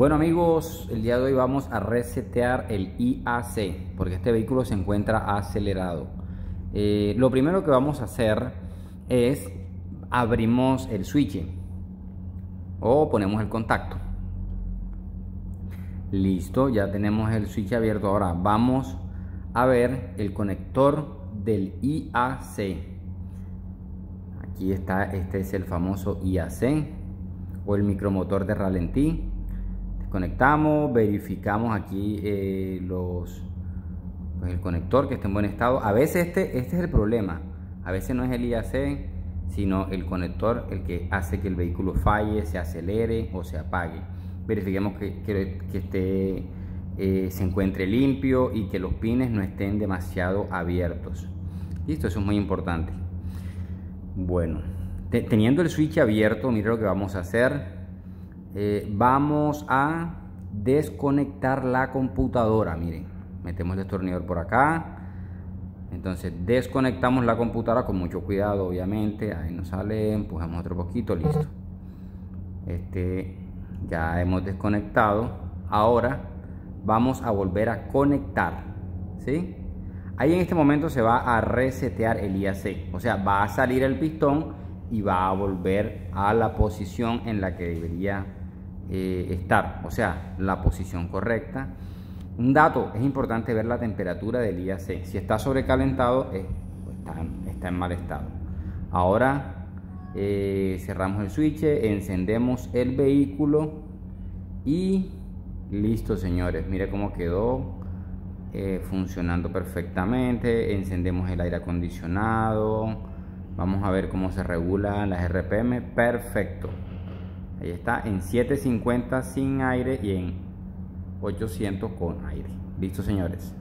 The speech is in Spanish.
Bueno amigos, el día de hoy vamos a resetear el IAC porque este vehículo se encuentra acelerado. Eh, lo primero que vamos a hacer es abrimos el switch o ponemos el contacto. Listo, ya tenemos el switch abierto. Ahora vamos a ver el conector del IAC. Aquí está, este es el famoso IAC o el micromotor de ralentí conectamos, verificamos aquí eh, los, pues, el conector que esté en buen estado. A veces este, este es el problema, a veces no es el IAC, sino el conector el que hace que el vehículo falle, se acelere o se apague. Verifiquemos que, que, esté, eh, se encuentre limpio y que los pines no estén demasiado abiertos. Listo, eso es muy importante. Bueno, teniendo el switch abierto, mire lo que vamos a hacer eh, vamos a desconectar la computadora. Miren, metemos el destornillador por acá. Entonces desconectamos la computadora con mucho cuidado, obviamente. Ahí nos sale, empujamos otro poquito, listo. Este ya hemos desconectado. Ahora vamos a volver a conectar. ¿Sí? Ahí en este momento se va a resetear el IAC. O sea, va a salir el pistón y va a volver a la posición en la que debería eh, estar, o sea, la posición correcta. Un dato, es importante ver la temperatura del IAC. Si está sobrecalentado, eh, está, en mal estado. Ahora eh, cerramos el switch, encendemos el vehículo y listo señores. Mire cómo quedó funcionando perfectamente. Encendemos el aire acondicionado. Vamos a ver cómo se regulan las RPM. Perfecto. Ahí está en 750 sin aire y en 800 con aire. Listo, señores.